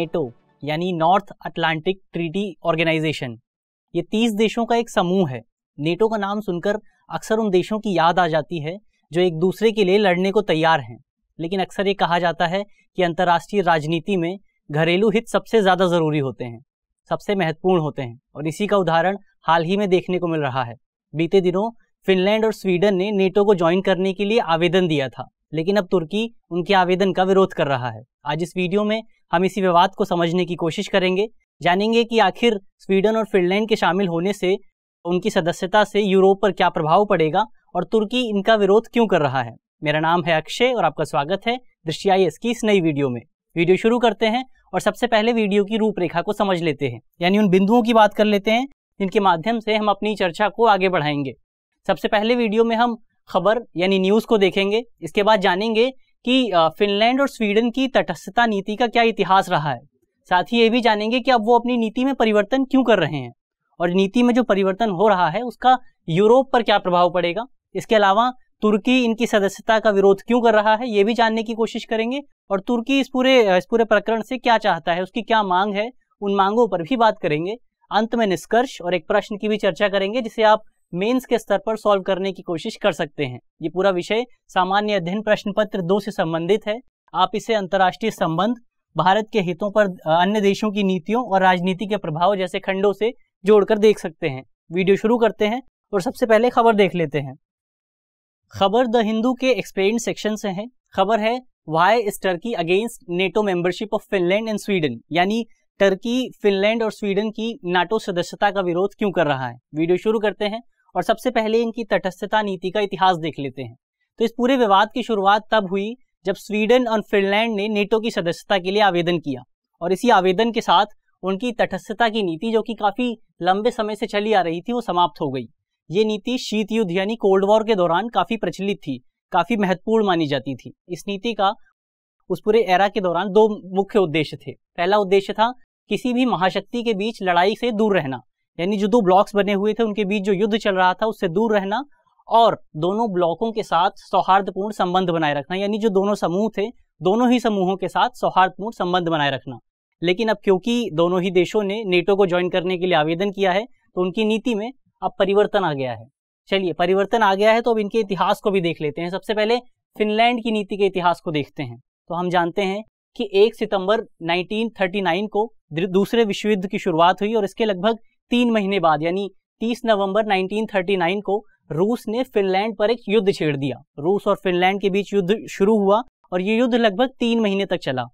NATO, यानी north Atlantic treaty organisation. ये तीस देशों का एक समूह है। नेटो का नाम सुनकर अक्सर उन देशों की याद आ जाती है, जो एक दूसरे के लिए लड़ने को तैयार हैं। लेकिन अक्सर ये कहा जाता है कि अंतर्राष्ट्रीय राजनीति में घरेलू हित सबसे ज़्यादा ज़रूरी होते हैं, सबसे महत्वपूर्ण होते हैं, और इसी का उदाहरण हाल ही में देखने को मिल रहा है। बीते दिनों फिनलैंड और स्वीडन ने नेटो को ज्वाइन करने के लिए आवेदन दिया था। लेकिन अब तुर्की उनके आवेदन का विरोध कर रहा है। आज इस वीडियो में हम इसी विवाद को समझने की कोशिश करेंगे, जानेंगे कि आखिर स्वीडन और फिनलैंड के शामिल होने से, उनकी सदस्यता से यूरोप पर क्या प्रभाव पड़ेगा और तुर्की इनका विरोध क्यों कर रहा है। मेरा नाम है अक्षय और आपका स्वागत है दृष्टियाईएस की इस नई वीडियो में। वीडियो शुरू करते हैं और सबसे पहले वीडियो की रूपरेखा को समझ लेते हैं। यानी उन बिंदुओं की बात कर लेते हैं, जिनके माध्यम से हम अपनी चर्चा को आगे बढ़ाएँगे। सबसे पहले वीडियो में हम खबर यानी न्यूज़ को देखेंगे। इसके बाद जानेंगे कि फिनलैंड और स्वीडन की तटस्थता नीति का क्या इतिहास रहा है। साथ ही ये भी जानेंगे कि अब वो अपनी नीति में परिवर्तन क्यों कर रहे हैं और नीति में जो परिवर्तन हो रहा है, उसका यूरोप पर क्या प्रभाव पड़ेगा? इसके अलावा तुर्की इनकी सदस्यता का विरोध क्यों कर रहा है, ये भी जानने की कोशिश करेंगे। और तुर्की इस पूरे इस पूरे प्रकरण से क्या चाहता है, उसकी क्या मांग है, उन मांगों पर भी बात करेंगे। अंत में निष्कर्ष और एक प्रश्न की भी चर्चा करेंगे, जिसे आप मेंस के स्तर पर सॉल्व करने की कोशिश कर सकते हैं। ये पूरा विषय सामान्य अध्ययन प्रश्न पत्र दो से संबंधित है। आप इसे अंतर्राष्ट्रीय संबंध, भारत के हितों पर अन्य देशों की नीतियों और राजनीति के प्रभाव जैसे खंडों से जोड़कर देख सकते हैं। वीडियो शुरू करते हैं और सबसे पहले खबर देख लेते हैं। खबर द हिंदू के एक्सप्लेन सेक्शन से है। खबर है why is Turkey against NATO membership of Finland and Sweden यानी टर्की फिनलैंड और स्वीडन की नाटो सदस्यता का विरोध क्यों कर रहा है? वीडियो शुरू करते हैं और सबसे पहले इनकी तटस्थता नीति का इतिहास देख लेते हैं। तो इस पूरे विवाद की शुरुआत तब हुई जब स्वीडन और फिनलैंड ने नेटो की सदस्यता के लिए आवेदन किया और इसी आवेदन के साथ उनकी तटस्थता की नीति, जो कि काफ़ी लंबे समय से चली आ रही थी, वो समाप्त हो गई। ये नीति शीत युद्ध यानी कोल्ड वॉर के दौरान काफ़ी प्रचलित थी, काफ़ी महत्वपूर्ण मानी जाती थी। इस नीति का उस पूरे एरा के दौरान दो मुख्य उद्देश्य थे। पहला उद्देश्य था किसी भी महाशक्ति के बीच लड़ाई से दूर रहना। यानी जो दो ब्लॉक्स बने हुए थे, उनके बीच जो युद्ध चल रहा था, उससे दूर रहना और दोनों ब्लॉकों के साथ सौहार्दपूर्ण संबंध बनाए रखना। यानी जो दोनों समूह थे, दोनों ही समूहों के साथ सौहार्दपूर्ण संबंध बनाए रखना। लेकिन अब क्योंकि दोनों ही देशों ने नेटो को ज्वाइन करने के लिए आवेदन किया है तो उनकी नीति में अब परिवर्तन आ गया है। चलिए, परिवर्तन आ गया है तो अब इनके इतिहास को भी देख लेते हैं। सबसे पहले फिनलैंड की नीति के इतिहास को देखते हैं। तो हम जानते हैं कि 1 सितंबर 1939 को दूसरे विश्व युद्ध की शुरुआत हुई और इसके लगभग तीन महीने बाद, यानी 30 नवंबर 1939 को रूस ने फिनलैंड पर एक युद्ध छेड़ दिया। रूस और फिनलैंड के बीच युद्ध शुरू हुआ और ये युद्ध लगभग तीन महीने तक चला।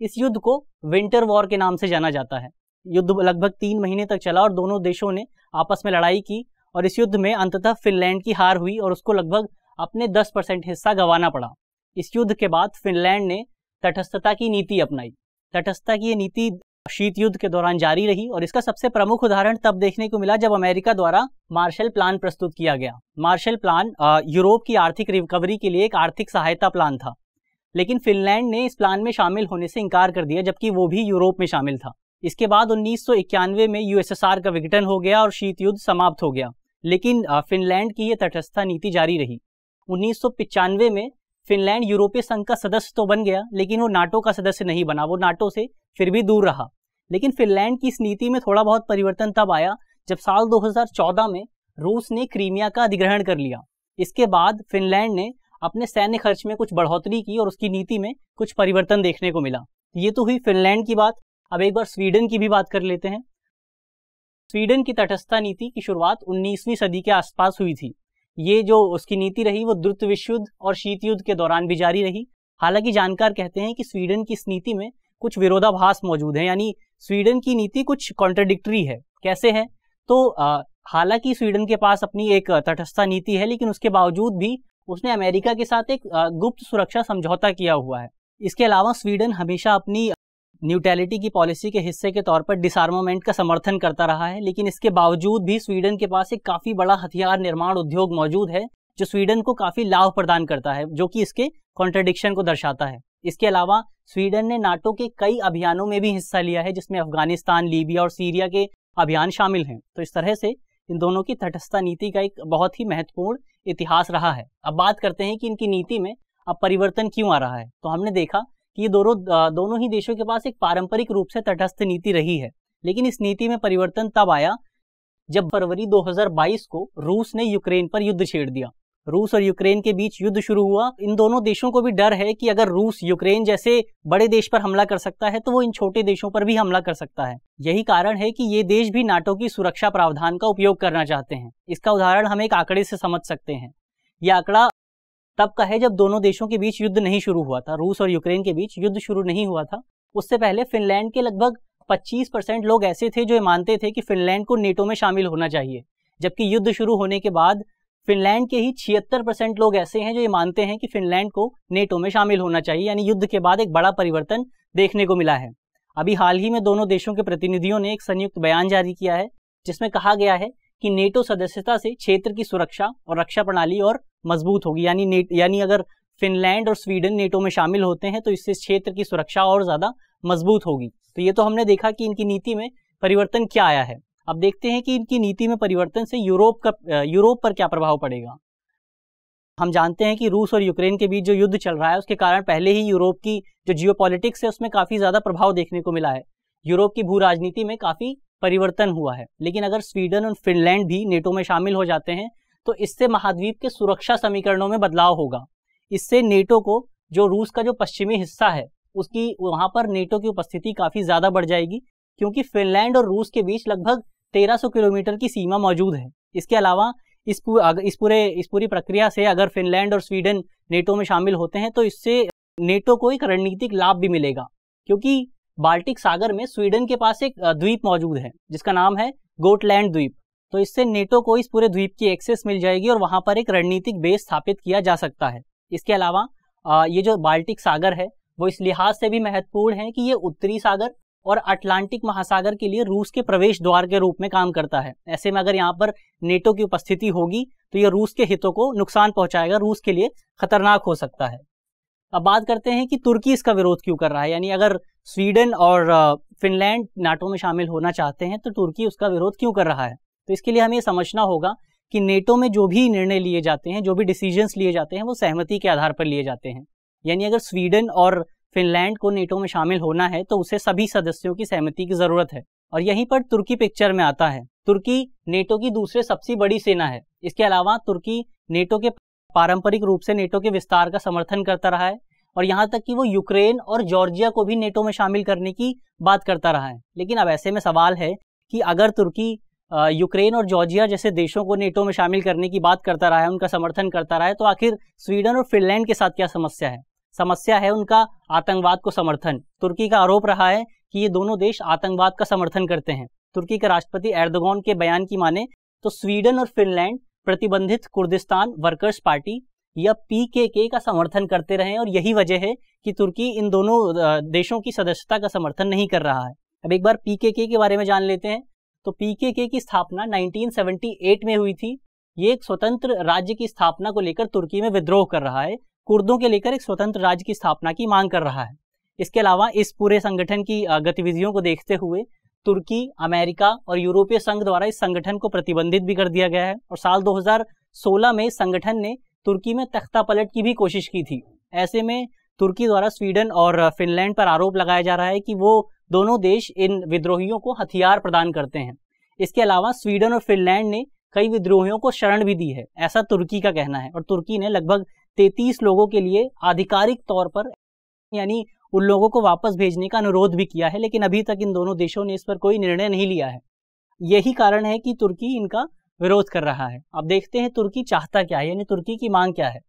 इस युद्ध को विंटर वॉर के नाम से जाना जाता है। युद्ध लगभग तीन महीने तक चला और दोनों देशों ने आपस में लड़ाई की और इस युद्ध में अंततः फिनलैंड की हार हुई और उसको लगभग अपने 10 परसेंट हिस्सा गंवाना पड़ा। इस युद्ध के बाद फिनलैंड ने तटस्थता की नीति अपनाई। तटस्थता की ये नीति शीत युद्ध के दौरान जारी रही और इसका सबसे प्रमुख उदाहरण तब देखने को मिला जब अमेरिका द्वारा मार्शल प्लान प्रस्तुत किया गया। मार्शल प्लान यूरोप की आर्थिक रिकवरी के लिए एक आर्थिक सहायता प्लान था। लेकिन फिनलैंड ने इस प्लान में शामिल होने से इनकार कर दिया, जबकि वो भी यूरोप में शामिल था। इसके बाद उन्नीस सौ इक्यानवे में यूएसएसआर का विघटन हो गया और शीत युद्ध समाप्त हो गया। लेकिन फिनलैंड की यह तटस्था नीति जारी रही। उन्नीस में फिनलैंड यूरोपीय संघ का सदस्य तो बन गया, लेकिन वो नाटो का सदस्य नहीं बना। वो नाटो से फिर भी दूर रहा। लेकिन फिनलैंड की इस नीति में थोड़ा बहुत परिवर्तन तब आया जब साल 2014 में रूस ने क्रीमिया का अधिग्रहण कर लिया। इसके बाद फिनलैंड ने अपने सैन्य खर्च में कुछ बढ़ोतरी की और उसकी नीति में कुछ परिवर्तन देखने को मिला। ये तो हुई फिनलैंड की बात। अब एक बार स्वीडन की भी बात कर लेते हैं। स्वीडन की तटस्थता नीति की शुरुआत 19वीं सदी के आसपास हुई थी। ये जो उसकी नीति रही वो द्रुत विश्व युद्ध और शीत युद्ध के दौरान भी जारी रही। हालाँकि जानकार कहते हैं कि स्वीडन की इस नीति में कुछ विरोधाभास मौजूद है, यानी स्वीडन की नीति कुछ कॉन्ट्रडिक्टरी है। कैसे है? तो हालाँकि स्वीडन के पास अपनी एक तटस्थता नीति है, लेकिन उसके बावजूद भी उसने अमेरिका के साथ एक गुप्त सुरक्षा समझौता किया हुआ है। इसके अलावा स्वीडन हमेशा अपनी न्यूट्रलिटी की पॉलिसी के हिस्से के तौर पर डिसआर्मामेंट का समर्थन करता रहा है, लेकिन इसके बावजूद भी स्वीडन के पास एक काफ़ी बड़ा हथियार निर्माण उद्योग मौजूद है, जो स्वीडन को काफ़ी लाभ प्रदान करता है, जो कि इसके कॉन्ट्रडिक्शन को दर्शाता है। इसके अलावा स्वीडन ने नाटो के कई अभियानों में भी हिस्सा लिया है, जिसमें अफ़गानिस्तान, लीबिया और सीरिया के अभियान शामिल हैं। तो इस तरह से इन दोनों की तटस्थता नीति का एक बहुत ही महत्वपूर्ण इतिहास रहा है। अब बात करते हैं कि इनकी नीति में अब परिवर्तन क्यों आ रहा है। तो हमने देखा कि ये दोनों दोनों ही देशों के पास एक पारंपरिक रूप से तटस्थ नीति रही है। लेकिन इस नीति में परिवर्तन तब आया जब फरवरी 2022 को रूस ने यूक्रेन पर युद्ध छेड़ दिया। रूस और यूक्रेन के बीच युद्ध शुरू हुआ। इन दोनों देशों को भी डर है कि अगर रूस, यूक्रेन जैसे बड़े देश पर हमला कर सकता है तो वो इन छोटे देशों पर भी हमला कर सकता है। यही कारण है कि ये देश भी नाटो की सुरक्षा प्रावधान का उपयोग करना चाहते हैं। इसका उदाहरण हम एक आंकड़े से समझ सकते हैं। ये आंकड़ा तब का है जब दोनों देशों के बीच युद्ध नहीं शुरू हुआ था। रूस और यूक्रेन के बीच युद्ध शुरू नहीं हुआ था। उससे पहले फिनलैंड के लगभग 25 परसेंट लोग ऐसे थे जो मानते थे कि फिनलैंड को नेटो में शामिल होना चाहिए, जबकि युद्ध शुरू होने के बाद फिनलैंड के ही छिहत्तर परसेंट लोग ऐसे हैं जो ये मानते हैं कि फिनलैंड को नेटो में शामिल होना चाहिए, यानी युद्ध के बाद एक बड़ा परिवर्तन देखने को मिला है। अभी हाल ही में दोनों देशों के प्रतिनिधियों ने एक संयुक्त बयान जारी किया है, जिसमें कहा गया है कि नेटो सदस्यता से क्षेत्र की सुरक्षा और रक्षा प्रणाली और मज़बूत होगी, यानी यानी अगर फिनलैंड और स्वीडन नेटो में शामिल होते हैं तो इससे क्षेत्र की सुरक्षा और ज़्यादा मज़बूत होगी। तो ये तो हमने देखा कि इनकी नीति में परिवर्तन क्या आया है। अब देखते हैं कि इनकी नीति में परिवर्तन से यूरोप का यूरोप पर क्या प्रभाव पड़ेगा। हम जानते हैं कि रूस और यूक्रेन के बीच जो युद्ध चल रहा है, उसके कारण पहले ही यूरोप की जो जियो है, उसमें काफ़ी ज़्यादा प्रभाव देखने को मिला है। यूरोप की भू राजनीति में काफ़ी परिवर्तन हुआ है। लेकिन अगर स्वीडन और फिनलैंड भी नेटो में शामिल हो जाते हैं तो इससे महाद्वीप के सुरक्षा समीकरणों में बदलाव होगा। इससे नेटो को, जो रूस का जो पश्चिमी हिस्सा है, उसकी, वहाँ पर नेटो की उपस्थिति काफ़ी ज़्यादा बढ़ जाएगी, क्योंकि फिनलैंड और रूस के बीच लगभग 1300 किलोमीटर की सीमा मौजूद है। इसके अलावा इस पूरे इस पूरे, इस पूरी प्रक्रिया से अगर फिनलैंड और स्वीडन नेटो में शामिल होते हैं तो इससे नेटो को एक रणनीतिक लाभ भी मिलेगा, क्योंकि बाल्टिक सागर में स्वीडन के पास एक द्वीप मौजूद है, जिसका नाम है गोटलैंड द्वीप। तो इससे नेटो को इस पूरे द्वीप की एक्सेस मिल जाएगी और वहाँ पर एक रणनीतिक बेस स्थापित किया जा सकता है। इसके अलावा ये जो बाल्टिक सागर है, वो इस लिहाज से भी महत्वपूर्ण है कि ये उत्तरी सागर और अटलांटिक महासागर के लिए रूस के प्रवेश द्वार के रूप में काम करता है। ऐसे में अगर यहाँ पर नेटो की उपस्थिति होगी तो ये रूस के हितों को नुकसान पहुंचाएगा, रूस के लिए खतरनाक हो सकता है। अब बात करते हैं कि तुर्की इसका विरोध क्यों कर रहा है? यानी अगर स्वीडन और फिनलैंड नाटो में शामिल होना चाहते हैं तो तुर्की उसका विरोध क्यों कर रहा है? तो इसके लिए हमें समझना होगा कि नेटो में जो भी निर्णय लिए जाते हैं, जो भी डिसीजंस लिए जाते हैं, वो सहमति के आधार पर लिए जाते हैं। यानी अगर स्वीडन और फिनलैंड को नेटो में शामिल होना है तो उसे सभी सदस्यों की सहमति की ज़रूरत है। और यहीं पर तुर्की पिक्चर में आता है। तुर्की नेटो की दूसरे सबसे बड़ी सेना है। इसके अलावा तुर्की नेटो के पारंपरिक रूप से नेटो के विस्तार का समर्थन करता रहा है और यहाँ तक कि वो यूक्रेन और जॉर्जिया को भी नेटो में शामिल करने की बात करता रहा है। लेकिन अब ऐसे में सवाल है कि अगर तुर्की यूक्रेन और जॉर्जिया जैसे देशों को नेटो में शामिल करने की बात करता रहा है, उनका समर्थन करता रहा है तो आखिर स्वीडन और फिनलैंड के साथ क्या समस्या है? समस्या है उनका आतंकवाद को समर्थन। तुर्की का आरोप रहा है कि ये दोनों देश आतंकवाद का समर्थन करते हैं। तुर्की के राष्ट्रपति एर्दोगन के बयान की माने तो स्वीडन और फिनलैंड प्रतिबंधित कुर्दिस्तान वर्कर्स पार्टी या पीकेके का समर्थन करते रहे और यही वजह है कि तुर्की इन दोनों देशों की सदस्यता का समर्थन नहीं कर रहा है। अब एक बार पीकेके के बारे में जान लेते हैं। तो पीकेके की स्थापना 1978 में हुई थी। ये एक स्वतंत्र राज्य की स्थापना को लेकर तुर्की में विद्रोह कर रहा है। कुर्दों के लेकर एक स्वतंत्र राज्य की स्थापना की मांग कर रहा है। इसके अलावा इस पूरे संगठन की गतिविधियों को देखते हुए तुर्की, अमेरिका और यूरोपीय संघ द्वारा इस संगठन को प्रतिबंधित भी कर दिया गया है और साल 2016 में संगठन ने तुर्की में तख्ता पलट की भी कोशिश की थी। ऐसे में तुर्की द्वारा स्वीडन और फिनलैंड पर आरोप लगाया जा रहा है कि वो दोनों देश इन विद्रोहियों को हथियार प्रदान करते हैं। इसके अलावा स्वीडन और फिनलैंड ने कई विद्रोहियों को शरण भी दी है। ऐसा तुर्की का कहना है और तुर्की ने लगभग तैतीस लोगों के लिए आधिकारिक तौर पर, यानी उन लोगों को वापस भेजने का अनुरोध भी किया है, लेकिन अभी तक इन दोनों देशों ने इस पर कोई निर्णय नहीं लिया है। यही कारण है कि तुर्की इनका विरोध कर रहा है। अब देखते हैं तुर्की चाहता क्या है, यानी तुर्की की मांग क्या है।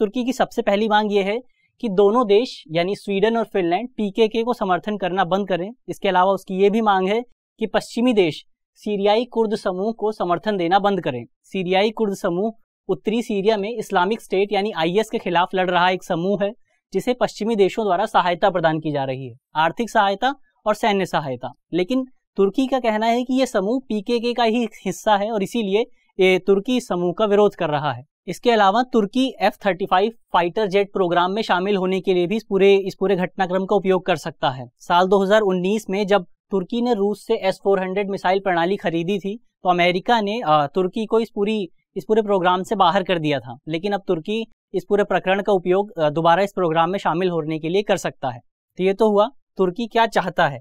तुर्की की सबसे पहली मांग यह है कि दोनों देश, यानी स्वीडन और फिनलैंड, पीकेके को समर्थन करना बंद करें। इसके अलावा उसकी ये भी मांग है कि पश्चिमी देश, सीरियाई कुर्द समूह को समर्थन देना बंद करें। सीरियाई कुर्द समूह उत्तरी सीरिया में इस्लामिक स्टेट यानी आईएस के खिलाफ लड़ रहा एक समूह है, जिसे पश्चिमी देशों द्वारा सहायता प्रदान की जा रही है, आर्थिक सहायता और सैन्य सहायता। लेकिन तुर्की का कहना है कि यह समूह पीकेके का ही हिस्सा है और इसीलिए तुर्की समूह का विरोध कर रहा है। इसके अलावा तुर्की F thirty five fighter jet program में शामिल होने के लिए भी इस पूरे इस पूरे घटनाक्रम का उपयोग कर सकता है। साल 2019 में जब तुर्की ने रूस से एस फोर हंड्रेड मिसाइल प्रणाली खरीदी थी तो अमेरिका ने तुर्की को इस पूरी इस पूरे प्रोग्राम से बाहर कर दिया था। लेकिन अब तुर्की इस पूरे प्रकरण का उपयोग दोबारा इस प्रोग्राम में शामिल होने के लिए कर सकता है। तो ये तो हुआ, तुर्की क्या चाहता है?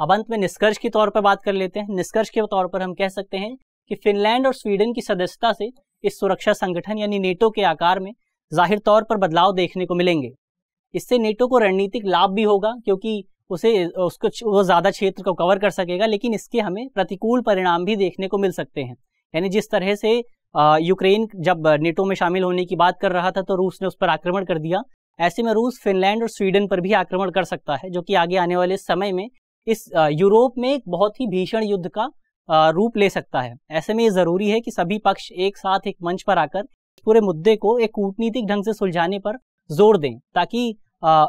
अब अंत में निष्कर्ष के तौर पर बात कर लेते हैं। निष्कर्ष के तौर पर हम कह सकते हैं कि फिनलैंड और स्वीडन की सदस्यता से इस सुरक्षा संगठन यानी नेटो के आकार में ज़ाहिर तौर पर बदलाव देखने को मिलेंगे। इससे नेटो को रणनीतिक लाभ भी होगा, क्योंकि उसे उसको वो ज़्यादा क्षेत्र को कवर कर सकेगा, लेकिन इसके हमें प्रतिकूल परिणाम भी देखने को मिल सकते हैं। यानी जिस तरह से यूक्रेन जब नेटो में शामिल होने की बात कर रहा था तो रूस ने उस पर आक्रमण कर दिया। ऐसे में रूस फिनलैंड और स्वीडन पर भी आक्रमण कर सकता है, जो कि आगे आने वाले समय में इस यूरोप में एक बहुत ही भीषण युद्ध का रूप ले सकता है। ऐसे में ये ज़रूरी है कि सभी पक्ष एक साथ एक मंच पर आकर पूरे मुद्दे को एक कूटनीतिक ढंग से सुलझाने पर ज़ोर दें, ताकि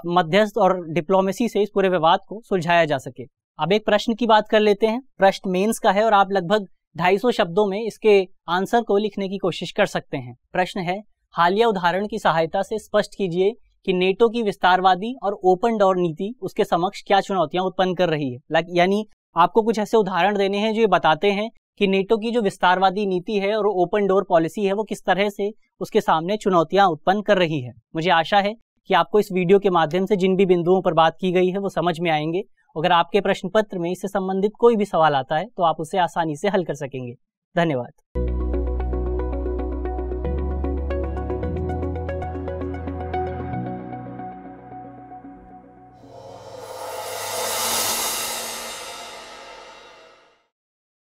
मध्यस्थ और डिप्लोमेसी से इस पूरे विवाद को सुलझाया जा सके। अब एक प्रश्न की बात कर लेते हैं। प्रश्न मेंस का है और आप लगभग 250 शब्दों में इसके आंसर को लिखने की कोशिश कर सकते हैं। प्रश्न है, हालिया उदाहरण की सहायता से स्पष्ट कीजिए कि नेटो की विस्तारवादी और ओपन डोर नीति उसके समक्ष क्या चुनौतियाँ उत्पन्न कर रही है। यानी आपको कुछ ऐसे उदाहरण देने हैं जो ये बताते हैं कि नेटो की जो विस्तारवादी नीति है और ओपन डोर पॉलिसी है वो किस तरह से उसके सामने चुनौतियाँ उत्पन्न कर रही है। मुझे आशा है कि आपको इस वीडियो के माध्यम से जिन भी बिंदुओं पर बात की गई है वो समझ में आएँगे। अगर आपके प्रश्न पत्र में इससे संबंधित कोई भी सवाल आता है तो आप उसे आसानी से हल कर सकेंगे। धन्यवाद।